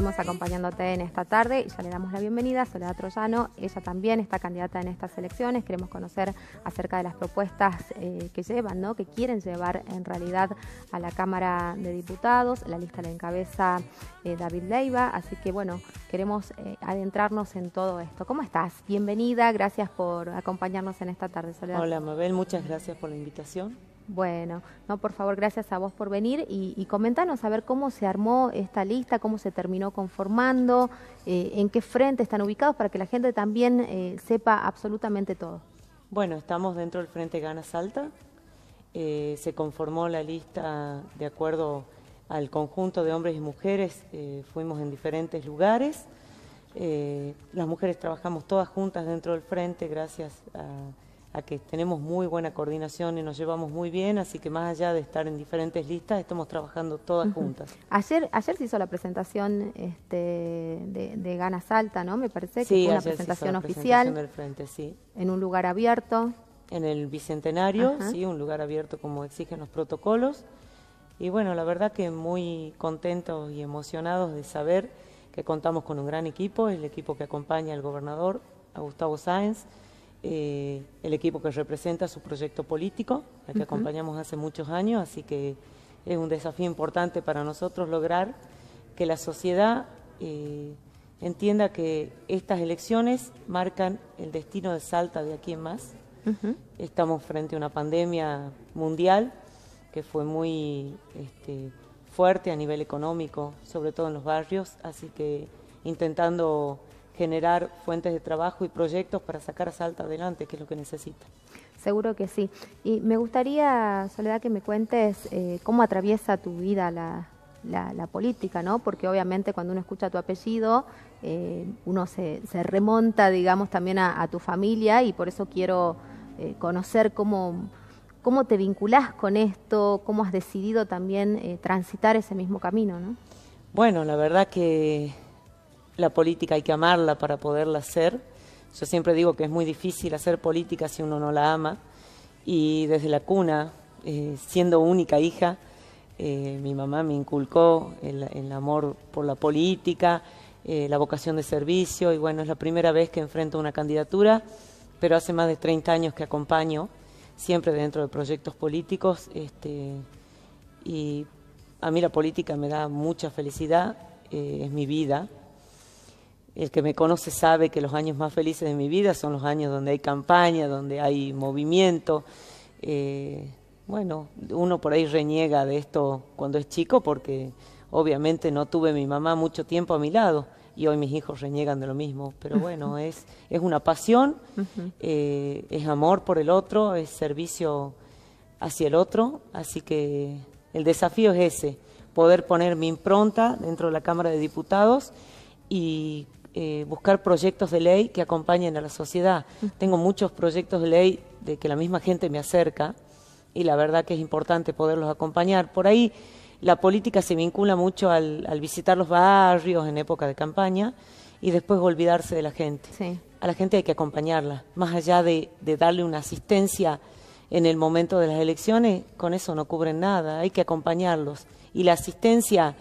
seguimos acompañándote en esta tarde y ya le damos la bienvenida a Soledad Troyano. Ella también está candidata en estas elecciones. Queremos conocer acerca de las propuestas eh, que llevan, ¿no? que quieren llevar en realidad a la Cámara de Diputados. La lista la encabeza eh, David Leiva, así que bueno, queremos eh, adentrarnos en todo esto. ¿Cómo estás? Bienvenida, gracias por acompañarnos en esta tarde, Soledad. Hola, Mabel, muchas gracias por la invitación. Bueno, no, por favor, gracias a vos por venir y, y comentanos a ver cómo se armó esta lista, cómo se terminó conformando, eh, en qué frente están ubicados para que la gente también eh, sepa absolutamente todo. Bueno, estamos dentro del Frente Gana Salta. Eh, se conformó la lista de acuerdo al conjunto de hombres y mujeres. Fuimos en diferentes lugares. Las mujeres trabajamos todas juntas dentro del frente gracias a a que tenemos muy buena coordinación y nos llevamos muy bien, así que más allá de estar en diferentes listas, estamos trabajando todas juntas. Ayer, ayer se hizo la presentación este, de, de Gana Salta, ¿no? Me parece que fue una presentación oficial. del frente, sí. En un lugar abierto. En el Bicentenario, sí, un lugar abierto como exigen los protocolos. Y bueno, la verdad que muy contentos y emocionados de saber que contamos con un gran equipo, el equipo que acompaña al gobernador, a Gustavo Sáenz, eh, el equipo que representa su proyecto político, al que acompañamos hace muchos años, así que es un desafío importante para nosotros lograr que la sociedad eh, entienda que estas elecciones marcan el destino de Salta de aquí en más. Estamos frente a una pandemia mundial que fue muy este, fuerte a nivel económico, sobre todo en los barrios, así que intentando generar fuentes de trabajo y proyectos para sacar a Salta adelante, que es lo que necesita. Seguro que sí. Y me gustaría, Soledad, que me cuentes eh, cómo atraviesa tu vida la, la, política, ¿no? Porque obviamente cuando uno escucha tu apellido, eh, uno se, se, remonta, digamos, también a, a, tu familia y por eso quiero eh, conocer cómo, cómo te vinculás con esto, cómo has decidido también transitar ese mismo camino, ¿no? Bueno, la verdad que la política hay que amarla para poderla hacer. Yo siempre digo que es muy difícil hacer política si uno no la ama. Y desde la cuna, eh, siendo única hija, eh, mi mamá me inculcó el, el, amor por la política, eh, la vocación de servicio. Y bueno, es la primera vez que enfrento una candidatura, pero hace más de 30 años que acompaño, siempre dentro de proyectos políticos. Este, y a mí la política me da mucha felicidad, eh, es mi vida el que me conoce sabe que los años más felices de mi vida son los años donde hay campaña, donde hay movimiento. Eh, bueno, uno por ahí reniega de esto cuando es chico porque obviamente no tuve mi mamá mucho tiempo a mi lado y hoy mis hijos reniegan de lo mismo. Pero bueno, es, es una pasión, eh, es amor por el otro, es servicio hacia el otro, así que el desafío es ese, poder poner mi impronta dentro de la Cámara de Diputados y eh, buscar proyectos de ley que acompañen a la sociedad. Tengo muchos proyectos de ley de que la misma gente me acerca y la verdad que es importante poderlos acompañar. Por ahí la política se vincula mucho al, al visitar los barrios en época de campaña y después olvidarse de la gente. Sí. A la gente hay que acompañarla, más allá de, de darle una asistencia en el momento de las elecciones, con eso no cubren nada, hay que acompañarlos. Y la asistencia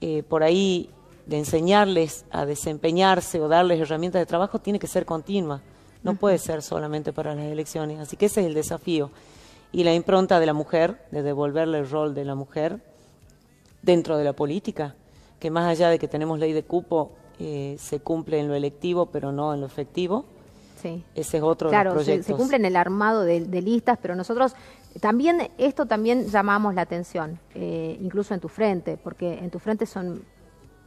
eh, por ahí de enseñarles a desempeñarse o darles herramientas de trabajo tiene que ser continua, no uh -huh. puede ser solamente para las elecciones. Así que ese es el desafío. Y la impronta de la mujer, de devolverle el rol de la mujer dentro de la política, que más allá de que tenemos ley de cupo, eh, se cumple en lo electivo, pero no en lo efectivo. Sí. Ese es otro claro, de los proyectos. Se, se cumple en el armado de, de listas, pero nosotros también, esto también llamamos la atención, eh, incluso en tu frente, porque en tu frente son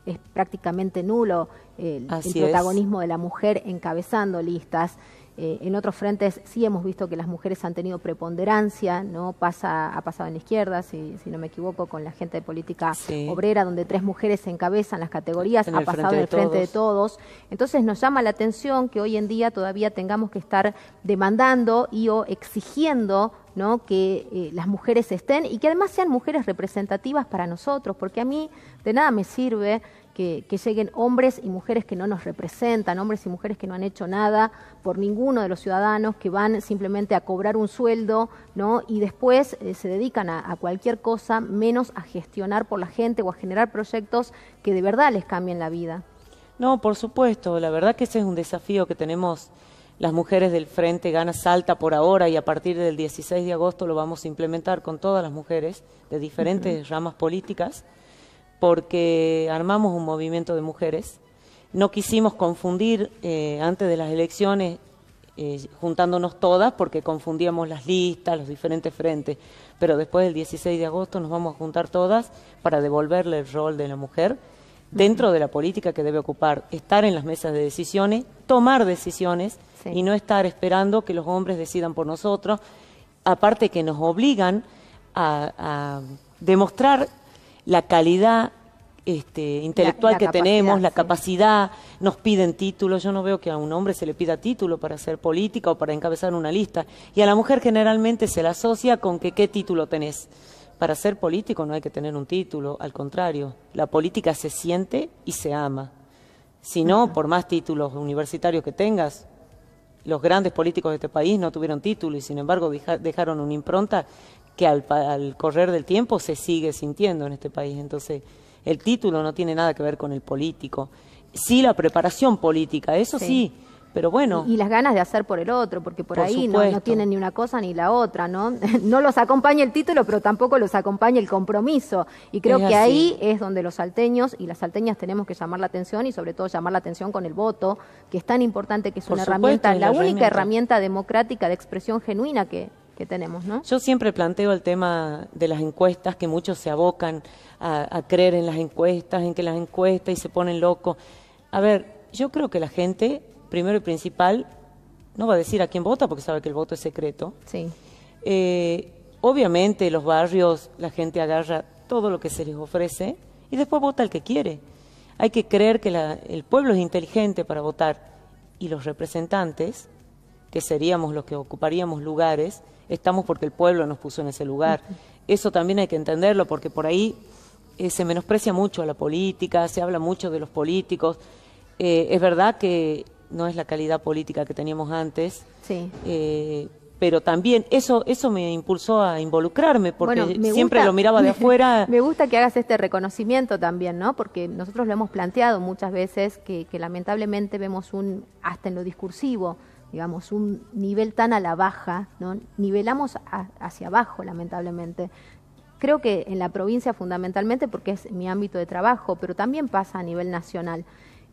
es prácticamente nulo el, el protagonismo es. de la mujer encabezando listas. Eh, en otros frentes sí hemos visto que las mujeres han tenido preponderancia, no pasa ha pasado en la izquierda, si, si no me equivoco, con la gente de política sí. obrera, donde tres mujeres encabezan las categorías, en ha pasado en el frente de todos. Entonces nos llama la atención que hoy en día todavía tengamos que estar demandando y o exigiendo ¿no? que eh, las mujeres estén y que además sean mujeres representativas para nosotros, porque a mí de nada me sirve que, lleguen hombres y mujeres que no nos representan, hombres y mujeres que no han hecho nada por ninguno de los ciudadanos, que van simplemente a cobrar un sueldo, ¿no? Y después eh, se dedican a, cualquier cosa menos a gestionar por la gente o a generar proyectos que de verdad les cambien la vida. No, por supuesto, la verdad que ese es un desafío que tenemos las mujeres del Frente Gana Salta por ahora y a partir del 16 de agosto lo vamos a implementar con todas las mujeres de diferentes ramas políticas porque armamos un movimiento de mujeres. No quisimos confundir eh, antes de las elecciones eh, juntándonos todas porque confundíamos las listas, los diferentes frentes, pero después del 16 de agosto nos vamos a juntar todas para devolverle el rol de la mujer dentro de la política que debe ocupar, estar en las mesas de decisiones, tomar decisiones y no estar esperando que los hombres decidan por nosotros, aparte que nos obligan a demostrar la calidad este, intelectual que tenemos, la capacidad, nos piden títulos. Yo no veo que a un hombre se le pida título para ser política o para encabezar una lista. Y a la mujer generalmente se la asocia con que qué título tenés. Para ser político no hay que tener un título, al contrario, la política se siente y se ama. Si no, por más títulos universitarios que tengas, los grandes políticos de este país no tuvieron título y sin embargo dejaron una impronta que al, al correr del tiempo se sigue sintiendo en este país. Entonces, el título no tiene nada que ver con el político. Sí la preparación política, eso sí, pero bueno. Y, las ganas de hacer por el otro, porque por, ahí no, no, tienen ni una cosa ni la otra, ¿no? no los acompaña el título, pero tampoco los acompaña el compromiso. Y creo que ahí es donde los salteños y las salteñas tenemos que llamar la atención y sobre todo llamar la atención con el voto, que es tan importante que es una herramienta, la, única herramienta democrática de expresión genuina que, que tenemos, ¿no? Yo siempre planteo el tema de las encuestas, que muchos se abocan a, creer en las encuestas, en que las encuestas y se ponen locos. A ver, yo creo que la gente, primero y principal, no va a decir a quién vota porque sabe que el voto es secreto. Sí. Eh, obviamente los barrios, la gente agarra todo lo que se les ofrece y después vota el que quiere. Hay que creer que el pueblo es inteligente para votar y los representantes, que seríamos los que ocuparíamos lugares, estamos porque el pueblo nos puso en ese lugar. Eso también hay que entenderlo porque por ahí eh, se menosprecia mucho a la política, se habla mucho de los políticos. Eh, es verdad que no es la calidad política que teníamos antes, sí. Eh, pero también eso eso me impulsó a involucrarme porque siempre lo miraba de afuera. me gusta que hagas este reconocimiento también, ¿no? Porque nosotros lo hemos planteado muchas veces que, lamentablemente vemos un hasta en lo discursivo digamos, un nivel tan a la baja, ¿no? nivelamos hacia abajo, lamentablemente. Creo que en la provincia fundamentalmente porque es mi ámbito de trabajo, pero también pasa a nivel nacional.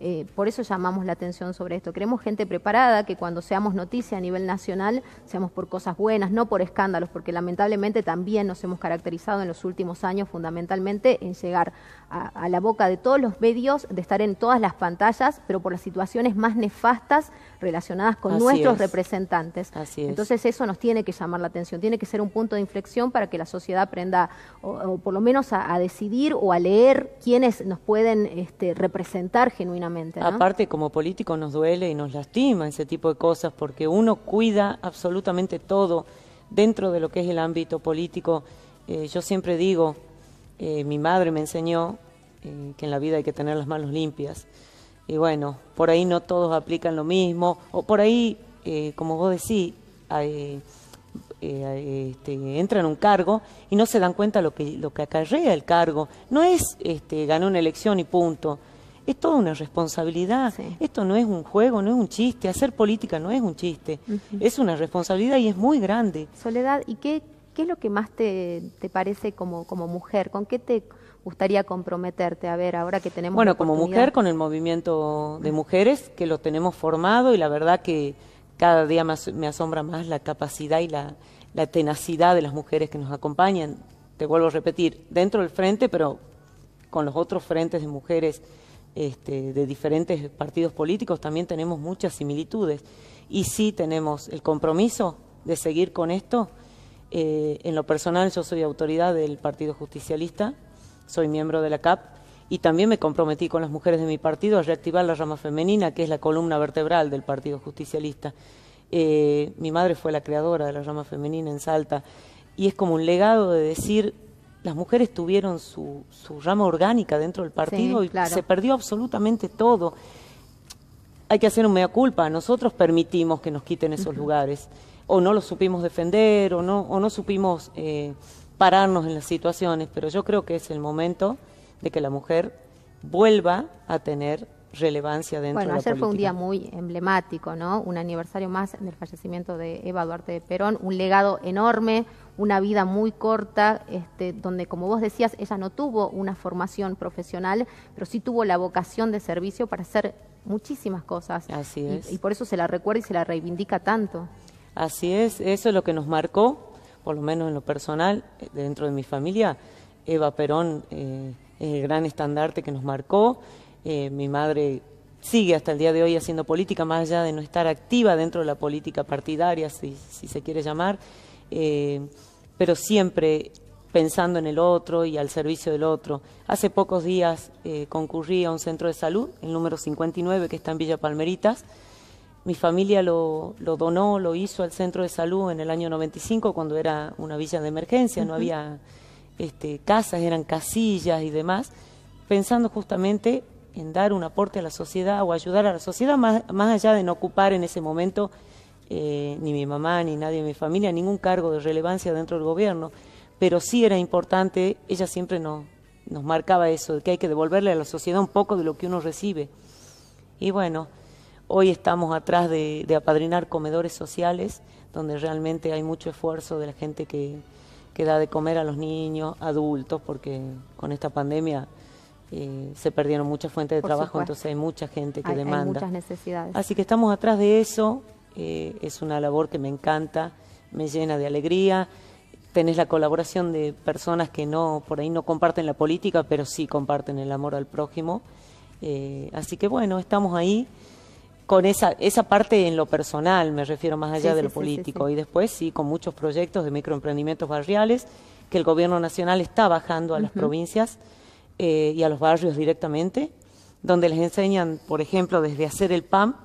Eh, por eso llamamos la atención sobre esto. Queremos gente preparada, que cuando seamos noticia a nivel nacional, seamos por cosas buenas, no por escándalos, porque lamentablemente también nos hemos caracterizado en los últimos años fundamentalmente en llegar a, la boca de todos los medios, de estar en todas las pantallas, pero por las situaciones más nefastas relacionadas con nuestros representantes. Entonces eso nos tiene que llamar la atención, tiene que ser un punto de inflexión para que la sociedad aprenda, o, por lo menos a, decidir o a leer quiénes nos pueden este, representar genuinamente. Aparte, como político nos duele y nos lastima ese tipo de cosas porque uno cuida absolutamente todo dentro de lo que es el ámbito político. Eh, yo siempre digo, eh, mi madre me enseñó eh, que en la vida hay que tener las manos limpias. Y bueno, por ahí no todos aplican lo mismo, o por ahí, como vos decís, este, entran en un cargo y no se dan cuenta lo que lo que acarrea el cargo. No es este, ganar una elección y punto es toda una responsabilidad. Esto no es un juego, no es un chiste. Hacer política no es un chiste. Es una responsabilidad y es muy grande. Soledad, ¿y qué, qué es lo que más te, te parece como, como mujer? ¿Con qué te gustaría comprometerte? A ver, ahora que tenemos. Bueno, como mujer, con el movimiento de mujeres, que lo tenemos formado y la verdad que cada día más, me asombra más la capacidad y la, la tenacidad de las mujeres que nos acompañan. Te vuelvo a repetir, dentro del frente, pero con los otros frentes de mujeres este, de diferentes partidos políticos también tenemos muchas similitudes y sí tenemos el compromiso de seguir con esto. Eh, en lo personal yo soy autoridad del Partido Justicialista, soy miembro de la CAP y también me comprometí con las mujeres de mi partido a reactivar la rama femenina, que es la columna vertebral del Partido Justicialista. Eh, mi madre fue la creadora de la rama femenina en Salta y es como un legado de decir, las mujeres tuvieron su, su rama orgánica dentro del partido y se perdió absolutamente todo. Hay que hacer un mea culpa, nosotros permitimos que nos quiten esos lugares, o no los supimos defender, o no, o no supimos eh, pararnos en las situaciones, pero yo creo que es el momento de que la mujer vuelva a tener relevancia dentro de la ayer fue un día muy emblemático, ¿no? Un aniversario más del fallecimiento de Eva Duarte de Perón, un legado enorme, una vida muy corta, este, donde, como vos decías, ella no tuvo una formación profesional, pero sí tuvo la vocación de servicio para hacer muchísimas cosas. Así es. Y, por eso se la recuerda y se la reivindica tanto. Así es, eso es lo que nos marcó, por lo menos en lo personal, eh, dentro de mi familia. Eva Perón eh, es el gran estandarte que nos marcó eh, mi madre sigue hasta el día de hoy haciendo política, más allá de no estar activa dentro de la política partidaria, si, se quiere llamar, eh, pero siempre pensando en el otro y al servicio del otro. Hace pocos días eh, concurrí a un centro de salud, el número 59, que está en Villa Palmeritas. Mi familia lo, donó, lo hizo al centro de salud en el año 95, cuando era una villa de emergencia, no había este, casas, eran casillas y demás, pensando justamente en dar un aporte a la sociedad o ayudar a la sociedad, más, más allá de no ocupar en ese momento eh, ni mi mamá ni nadie de mi familia ningún cargo de relevancia dentro del gobierno, pero sí era importante, ella siempre nos, nos marcaba eso, de que hay que devolverle a la sociedad un poco de lo que uno recibe. Y bueno, hoy estamos atrás de, de apadrinar comedores sociales, donde realmente hay mucho esfuerzo de la gente que, que da de comer a los niños, adultos, porque con esta pandemia eh, se perdieron muchas fuentes de trabajo, entonces hay mucha gente que demanda. Hay muchas necesidades. Así que estamos atrás de eso, eh, es una labor que me encanta, me llena de alegría. Tenés la colaboración de personas que no, por ahí no comparten la política, pero sí comparten el amor al prójimo. Eh, así que bueno, estamos ahí con esa, esa parte en lo personal, me refiero más allá de lo político. y después sí, con muchos proyectos de microemprendimientos barriales que el gobierno nacional está bajando a las provincias eh, y a los barrios directamente, donde les enseñan, por ejemplo, desde hacer el pan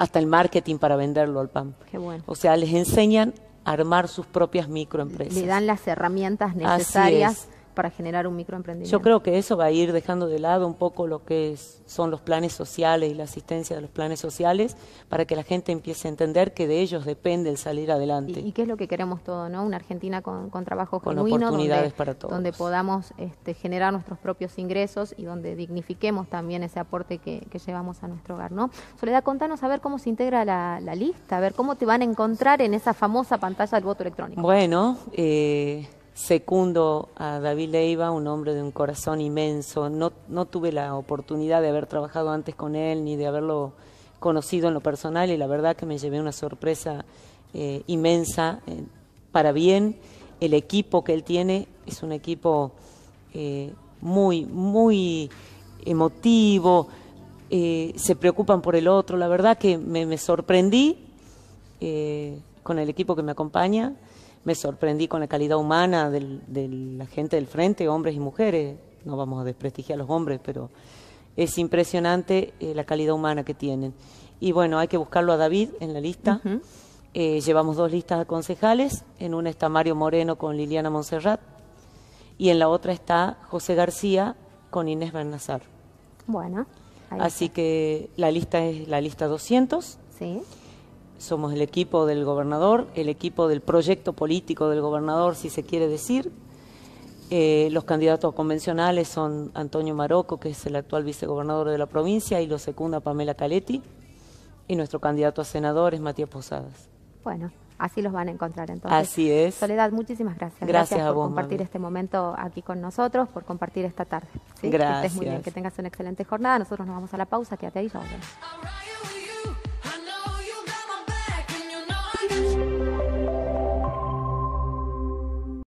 hasta el marketing para venderlo al pan. Qué bueno. O sea, les enseñan a armar sus propias microempresas. Le dan las herramientas necesarias para generar un microemprendimiento. Yo creo que eso va a ir dejando de lado un poco lo que son los planes sociales y la asistencia de los planes sociales para que la gente empiece a entender que de ellos depende el salir adelante. Y, qué es lo que queremos todo, ¿no? Una Argentina con, con trabajo con oportunidades donde, para todos. Donde podamos este, generar nuestros propios ingresos y donde dignifiquemos también ese aporte que, llevamos a nuestro hogar, ¿no? Soledad, contanos a ver cómo se integra la, la lista, a ver cómo te van a encontrar en esa famosa pantalla del voto electrónico. Bueno, eh Secundo a David Leiva, un hombre de un corazón inmenso. No, no tuve la oportunidad de haber trabajado antes con él ni de haberlo conocido en lo personal y la verdad que me llevé una sorpresa eh, inmensa eh, para bien. El equipo que él tiene es un equipo eh, muy, muy emotivo, se preocupan por el otro. La verdad que me, me sorprendí con el equipo que me acompaña me sorprendí con la calidad humana de la gente del frente, hombres y mujeres. No vamos a desprestigiar a los hombres, pero es impresionante eh, la calidad humana que tienen. Y bueno, hay que buscarlo a David en la lista. Eh, llevamos dos listas de concejales. En una está Mario Moreno con Liliana Monserrat y en la otra está José García con Inés Bernazar. Bueno. Así que la lista es la lista 200. Sí somos el equipo del gobernador, el equipo del proyecto político del gobernador, si se quiere decir. Eh, los candidatos convencionales son Antonio Marocco, que es el actual vicegobernador de la provincia, y lo secunda Pamela Caletti. Y nuestro candidato a senador es Matías Posadas. Bueno, así los van a encontrar entonces. Así es. Soledad, muchísimas gracias. Gracias, por vos, compartir este momento aquí con nosotros, por compartir esta tarde. Gracias. Que estés muy bien, que tengas una excelente jornada. Nosotros nos vamos a la pausa, quédate ahí, ya volvemos.